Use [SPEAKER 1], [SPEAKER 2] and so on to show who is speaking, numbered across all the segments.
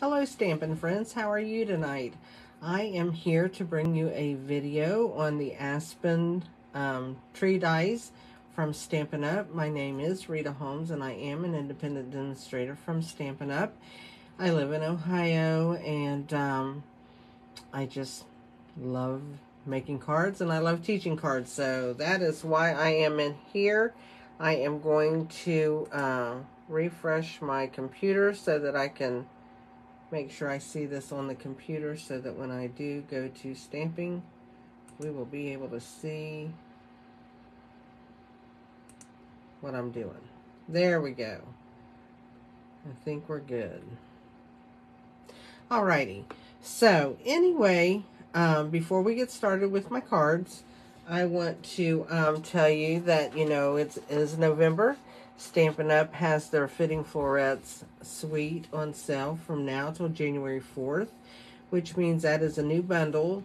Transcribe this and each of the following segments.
[SPEAKER 1] Hello Stampin' Friends, how are you tonight? I am here to bring you a video on the Aspen um, tree dies from Stampin' Up. My name is Rita Holmes and I am an independent demonstrator from Stampin' Up. I live in Ohio and um, I just love making cards and I love teaching cards so that is why I am in here. I am going to uh, refresh my computer so that I can make sure I see this on the computer so that when I do go to stamping, we will be able to see what I'm doing. There we go. I think we're good. Alrighty. So anyway, um, before we get started with my cards, I want to um, tell you that, you know, it is is November Stampin' Up! has their Fitting Florets suite on sale from now till January 4th, which means that is a new bundle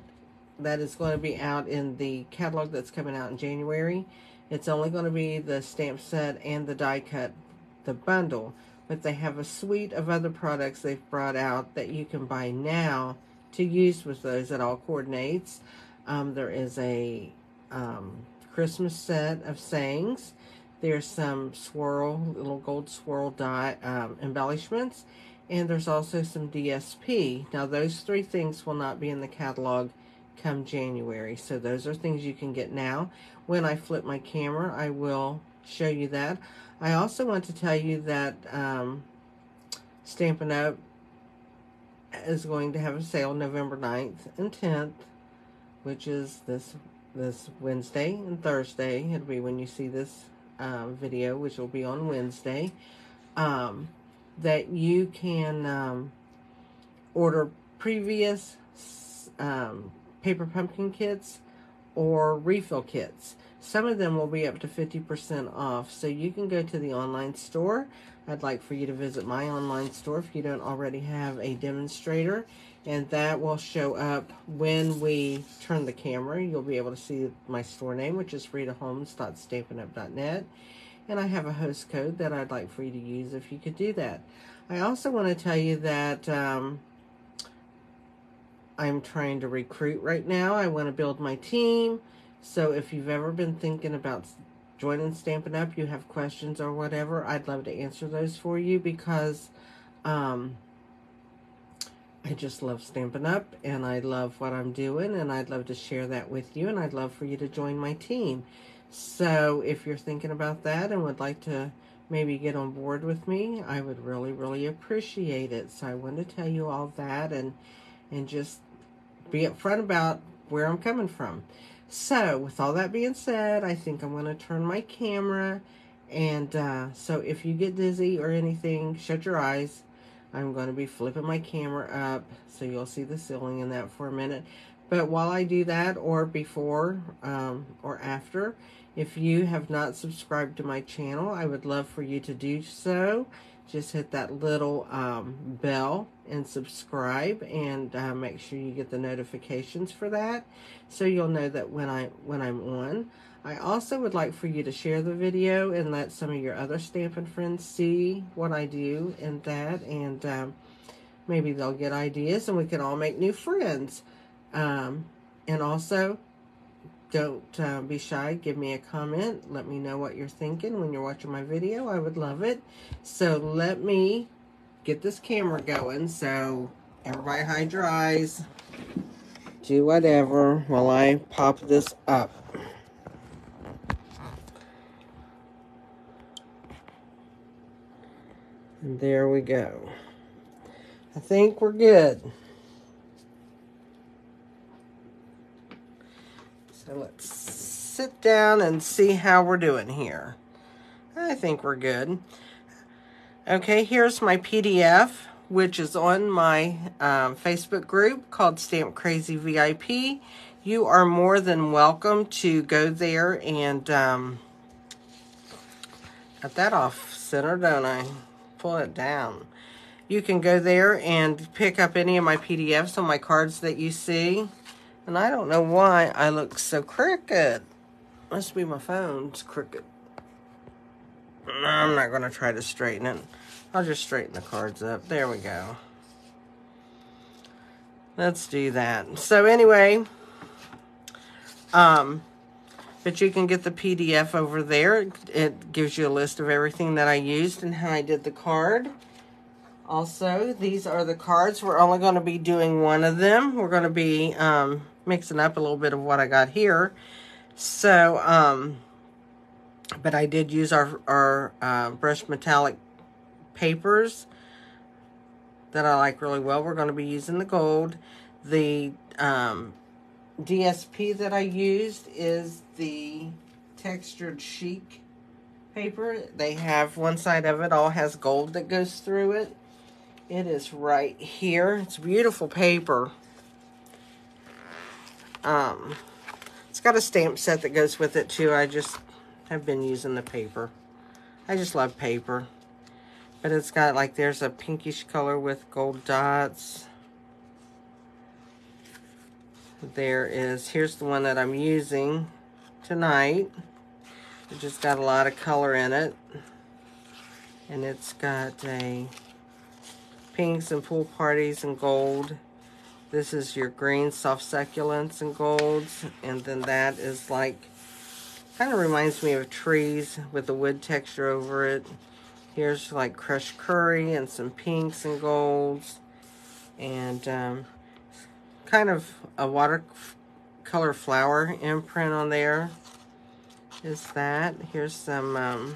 [SPEAKER 1] that is going to be out in the catalog that's coming out in January. It's only going to be the stamp set and the die cut, the bundle, but they have a suite of other products they've brought out that you can buy now to use with those. It all coordinates. Um, there is a um, Christmas set of sayings there's some swirl, little gold swirl die um, embellishments, and there's also some DSP. Now, those three things will not be in the catalog come January, so those are things you can get now. When I flip my camera, I will show you that. I also want to tell you that um, Stampin' Up! is going to have a sale November 9th and 10th, which is this this Wednesday and Thursday. It'll be when you see this um, video, which will be on Wednesday, um, that you can um, order previous um, paper pumpkin kits or refill kits. Some of them will be up to 50% off, so you can go to the online store. I'd like for you to visit my online store if you don't already have a demonstrator, and that will show up when we turn the camera. You'll be able to see my store name, which is ritaholmes.stampinup.net, and I have a host code that I'd like for you to use if you could do that. I also want to tell you that um, I'm trying to recruit right now. I want to build my team. So if you've ever been thinking about joining Stampin' Up, you have questions or whatever, I'd love to answer those for you because um, I just love Stampin' Up and I love what I'm doing and I'd love to share that with you and I'd love for you to join my team. So if you're thinking about that and would like to maybe get on board with me, I would really, really appreciate it. So I wanted to tell you all that and and just be upfront about where I'm coming from. So, with all that being said, I think I'm going to turn my camera. And uh, so if you get dizzy or anything, shut your eyes. I'm going to be flipping my camera up so you'll see the ceiling in that for a minute. But while I do that, or before um, or after, if you have not subscribed to my channel, I would love for you to do so just hit that little um, bell and subscribe and uh, make sure you get the notifications for that so you'll know that when I when I'm on I also would like for you to share the video and let some of your other Stampin' friends see what I do in that and um, maybe they'll get ideas and we can all make new friends um, and also don't uh, be shy. Give me a comment. Let me know what you're thinking when you're watching my video. I would love it. So let me get this camera going. So everybody hide your eyes. Do whatever while I pop this up. And there we go. I think we're good. So let's sit down and see how we're doing here. I think we're good. Okay, here's my PDF, which is on my um, Facebook group called Stamp Crazy VIP. You are more than welcome to go there and um, got that off center, don't I? Pull it down. You can go there and pick up any of my PDFs on my cards that you see. And I don't know why I look so crooked. Must be my phone's crooked. I'm not going to try to straighten it. I'll just straighten the cards up. There we go. let's do that. So anyway, um, but you can get the PDF over there. It gives you a list of everything that I used and how I did the card. Also, these are the cards. We're only going to be doing one of them. We're going to be um, mixing up a little bit of what I got here. So, um, but I did use our, our uh, brushed metallic papers that I like really well. We're going to be using the gold. The um, DSP that I used is the textured chic paper. They have one side of it all has gold that goes through it. It is right here. It's beautiful paper. Um, it's got a stamp set that goes with it too. I just have been using the paper. I just love paper. But it's got like, there's a pinkish color with gold dots. There is, here's the one that I'm using tonight. It just got a lot of color in it. And it's got a pinks and pool parties and gold. This is your green soft succulents and golds. And then that is like, kind of reminds me of trees with the wood texture over it. Here's like crushed curry and some pinks and golds. And um, kind of a watercolor flower imprint on there. Is that. Here's some, um,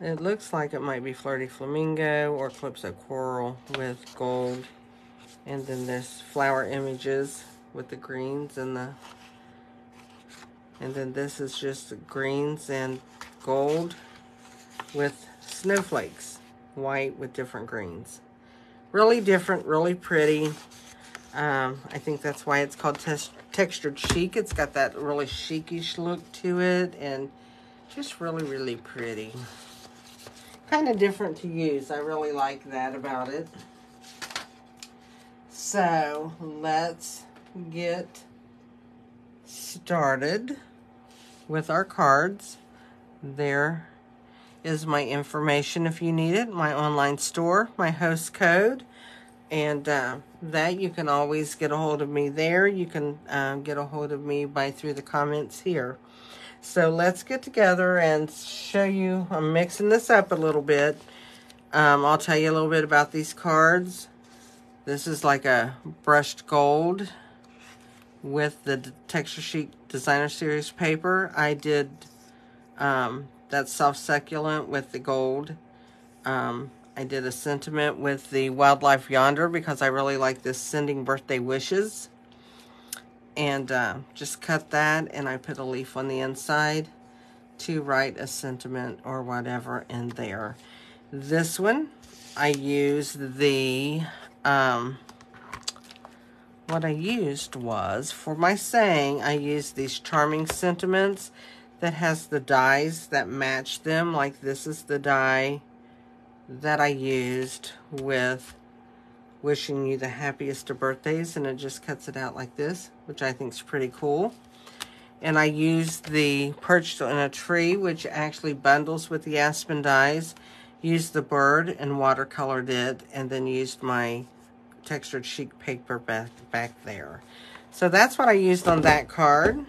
[SPEAKER 1] it looks like it might be Flirty Flamingo or Calypso Coral with gold. And then there's flower images with the greens and the, and then this is just the greens and gold with snowflakes, white with different greens. Really different, really pretty. Um, I think that's why it's called textured chic. It's got that really chicish look to it and just really, really pretty. Kind of different to use. I really like that about it. So let's get started with our cards. There is my information if you need it, my online store, my host code, and uh, that you can always get a hold of me there. You can uh, get a hold of me by through the comments here. So let's get together and show you. I'm mixing this up a little bit. Um, I'll tell you a little bit about these cards. This is like a brushed gold with the Texture Chic Designer Series paper. I did um, that soft succulent with the gold. Um, I did a sentiment with the Wildlife Yonder because I really like this Sending Birthday Wishes. And uh, just cut that and I put a leaf on the inside to write a sentiment or whatever in there. This one, I used the, um, what I used was, for my saying, I used these Charming Sentiments that has the dies that match them. Like this is the die that I used with wishing you the happiest of birthdays and it just cuts it out like this which I think is pretty cool. And I used the perched in a tree which actually bundles with the aspen dies used the bird and watercolored it and then used my textured chic paper back, back there. So that's what I used on that card.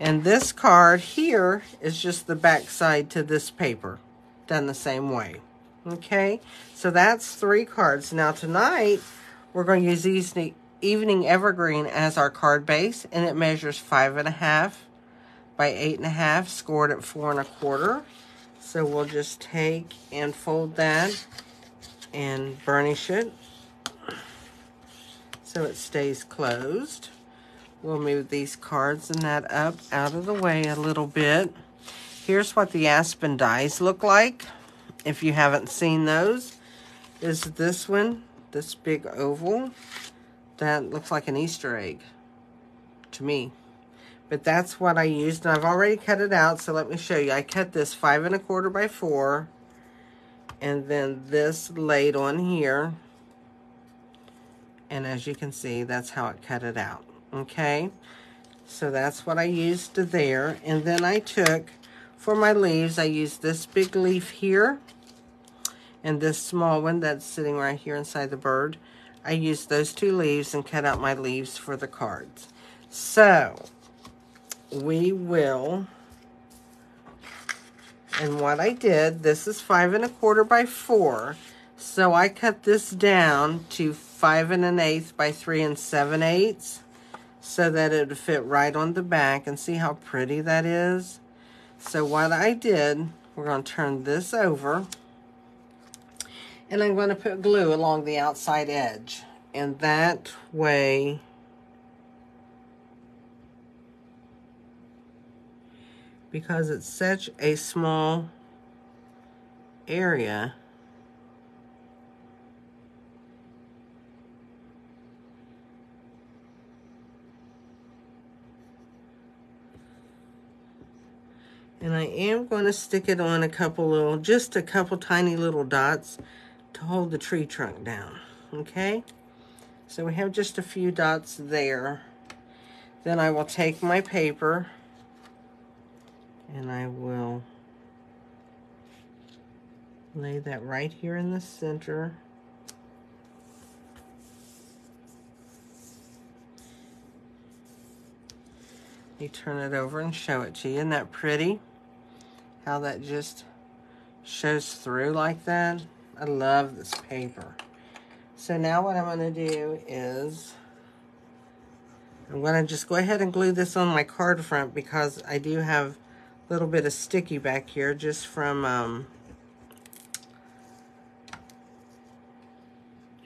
[SPEAKER 1] And this card here is just the back side to this paper done the same way Okay, so that's three cards. Now tonight, we're going to use these Evening Evergreen as our card base, and it measures five and a half by eight and a half, scored at four and a quarter. So we'll just take and fold that and burnish it so it stays closed. We'll move these cards and that up out of the way a little bit. Here's what the aspen dies look like if you haven't seen those, is this one, this big oval. That looks like an Easter egg to me. But that's what I used, and I've already cut it out, so let me show you. I cut this five and a quarter by four, and then this laid on here. And as you can see, that's how it cut it out, okay? So that's what I used there. And then I took, for my leaves, I used this big leaf here and this small one that's sitting right here inside the bird, I used those two leaves and cut out my leaves for the cards. So, we will, and what I did, this is five and a quarter by four. So I cut this down to five and an eighth by three and seven eighths so that it would fit right on the back and see how pretty that is. So what I did, we're going to turn this over and I'm going to put glue along the outside edge. And that way, because it's such a small area, And I am going to stick it on a couple little, just a couple tiny little dots to hold the tree trunk down, okay? So we have just a few dots there. Then I will take my paper and I will lay that right here in the center. Me turn it over and show it to you. Isn't that pretty? How that just shows through like that. I love this paper. So now what I'm going to do is I'm going to just go ahead and glue this on my card front because I do have a little bit of sticky back here just from um,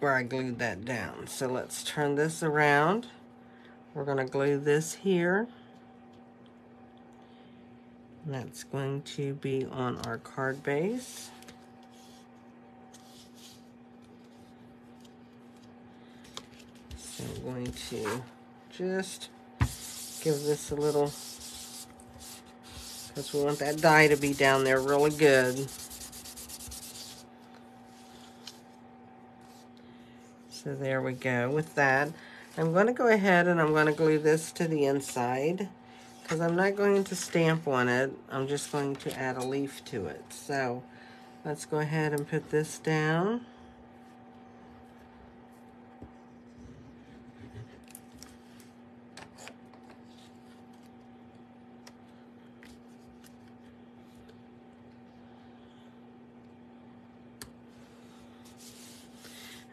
[SPEAKER 1] where I glued that down. So let's turn this around. We're going to glue this here. That's going to be on our card base. I'm going to just give this a little, because we want that die to be down there really good. So there we go with that. I'm going to go ahead and I'm going to glue this to the inside because I'm not going to stamp on it. I'm just going to add a leaf to it. So let's go ahead and put this down.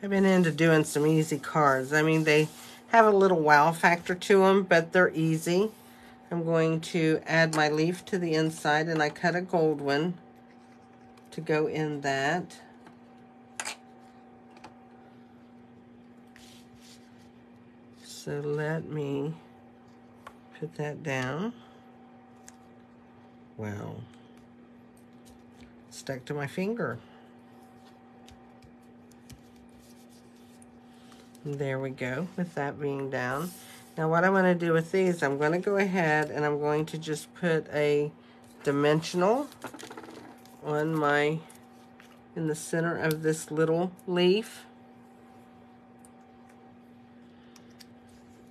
[SPEAKER 1] I've been into doing some easy cards. I mean, they have a little wow factor to them, but they're easy. I'm going to add my leaf to the inside, and I cut a gold one to go in that. So let me put that down. Well, stuck to my finger. There we go, with that being down. Now what I'm going to do with these, I'm going to go ahead and I'm going to just put a dimensional on my, in the center of this little leaf.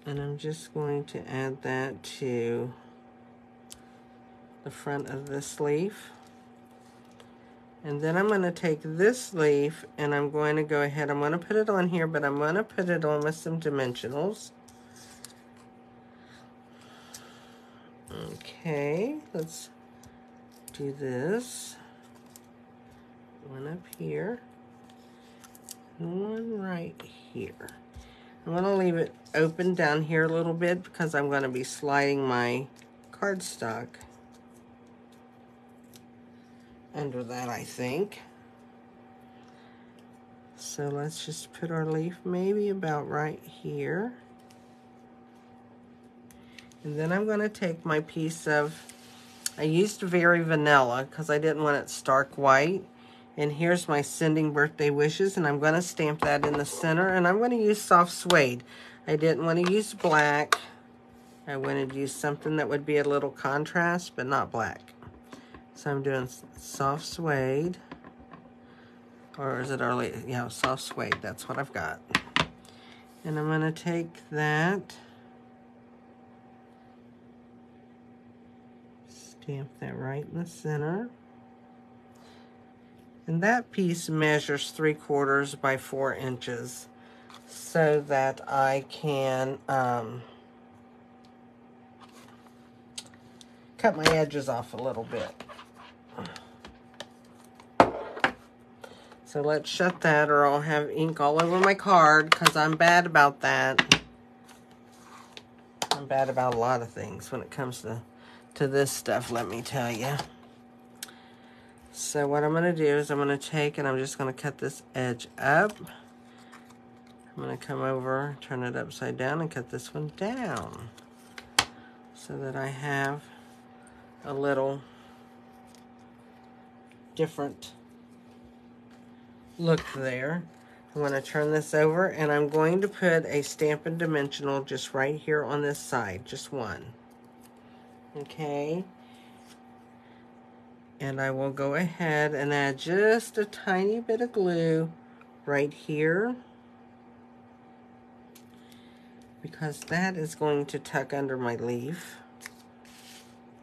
[SPEAKER 1] And I'm just going to add that to the front of this leaf. And then I'm going to take this leaf and I'm going to go ahead, I'm going to put it on here, but I'm going to put it on with some dimensionals. Okay, let's do this. One up here, one right here. I'm going to leave it open down here a little bit because I'm going to be sliding my cardstock under that, I think. So let's just put our leaf maybe about right here. And then I'm going to take my piece of, I used Very Vanilla because I didn't want it stark white. And here's my Sending Birthday Wishes, and I'm going to stamp that in the center. And I'm going to use soft suede. I didn't want to use black. I wanted to use something that would be a little contrast, but not black. So I'm doing soft suede. Or is it early? Yeah, soft suede. That's what I've got. And I'm going to take that. Stamp that right in the center. And that piece measures three quarters by four inches. so that I can um, cut my edges off a little bit. So let's shut that or I'll have ink all over my card because I'm bad about that. I'm bad about a lot of things when it comes to, to this stuff, let me tell you. So what I'm going to do is I'm going to take and I'm just going to cut this edge up. I'm going to come over, turn it upside down, and cut this one down so that I have a little different look there. I'm going to turn this over and I'm going to put a Stampin' Dimensional just right here on this side, just one. Okay. And I will go ahead and add just a tiny bit of glue right here because that is going to tuck under my leaf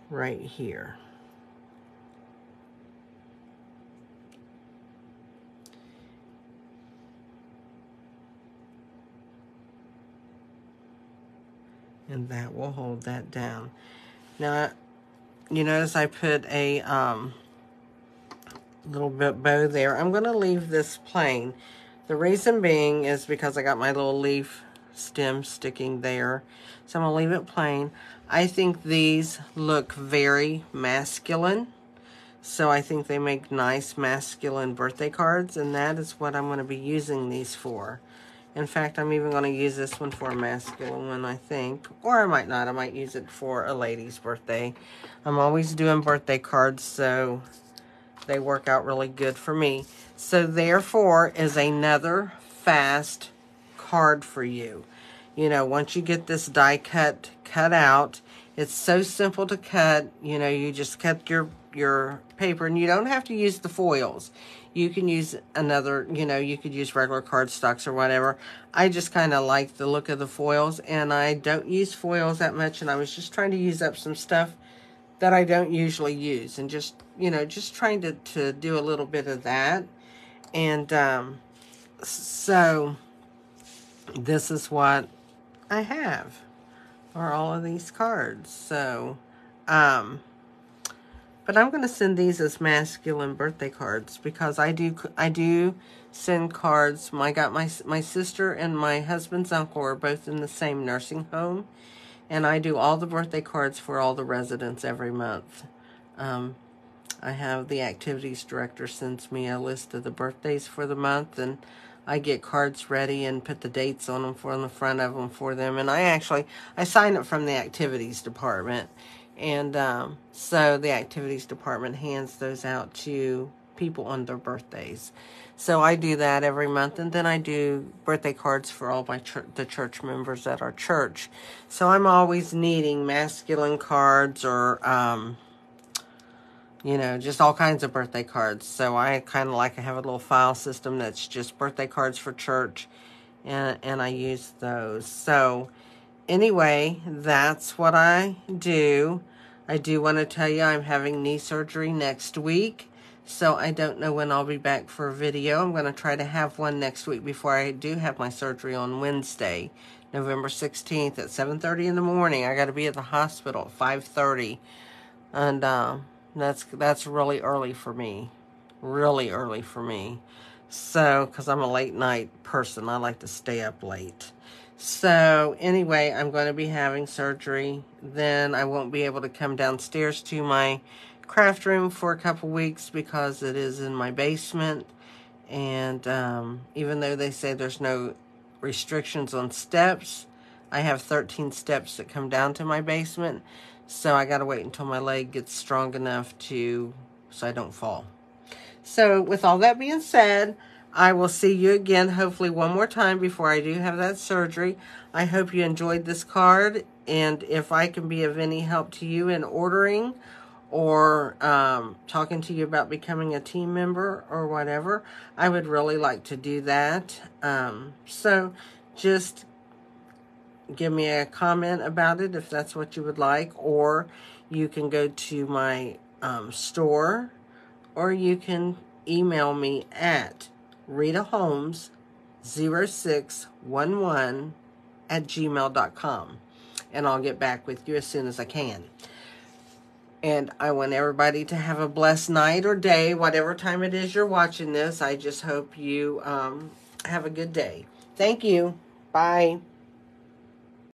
[SPEAKER 1] right here. And that will hold that down. Now, you notice I put a um, little bit bow there. I'm going to leave this plain. The reason being is because I got my little leaf stem sticking there. So I'm going to leave it plain. I think these look very masculine. So I think they make nice masculine birthday cards. And that is what I'm going to be using these for. In fact, I'm even going to use this one for a masculine one, I think. Or I might not. I might use it for a lady's birthday. I'm always doing birthday cards, so they work out really good for me. So therefore is another fast card for you. You know, once you get this die cut cut out, it's so simple to cut. You know, you just cut your your paper and you don't have to use the foils you can use another, you know, you could use regular cardstocks or whatever. I just kind of like the look of the foils, and I don't use foils that much, and I was just trying to use up some stuff that I don't usually use, and just, you know, just trying to, to do a little bit of that. And um, so this is what I have, are all of these cards. So, um, but I'm going to send these as masculine birthday cards because I do I do send cards. My got my my sister and my husband's uncle are both in the same nursing home, and I do all the birthday cards for all the residents every month. Um, I have the activities director sends me a list of the birthdays for the month, and I get cards ready and put the dates on them for on the front of them for them. And I actually I sign it from the activities department and um, so the activities department hands those out to people on their birthdays. So I do that every month, and then I do birthday cards for all my church, the church members at our church. So I'm always needing masculine cards or, um, you know, just all kinds of birthday cards. So I kind of like to have a little file system that's just birthday cards for church, and and I use those. So anyway, that's what I do. I do want to tell you I'm having knee surgery next week. So I don't know when I'll be back for a video. I'm going to try to have one next week before I do have my surgery on Wednesday, November 16th at 7.30 in the morning. I got to be at the hospital at 5.30. And uh, that's, that's really early for me. Really early for me. So, because I'm a late night person, I like to stay up late. So anyway, I'm going to be having surgery. Then I won't be able to come downstairs to my craft room for a couple weeks because it is in my basement. And um, even though they say there's no restrictions on steps, I have 13 steps that come down to my basement. So I got to wait until my leg gets strong enough to, so I don't fall. So with all that being said, I will see you again, hopefully one more time before I do have that surgery. I hope you enjoyed this card, and if I can be of any help to you in ordering or um, talking to you about becoming a team member or whatever, I would really like to do that. Um, so just give me a comment about it if that's what you would like, or you can go to my um, store, or you can email me at Rita Holmes 0611 at gmail.com. And I'll get back with you as soon as I can. And I want everybody to have a blessed night or day, whatever time it is you're watching this. I just hope you um, have a good day. Thank you. Bye.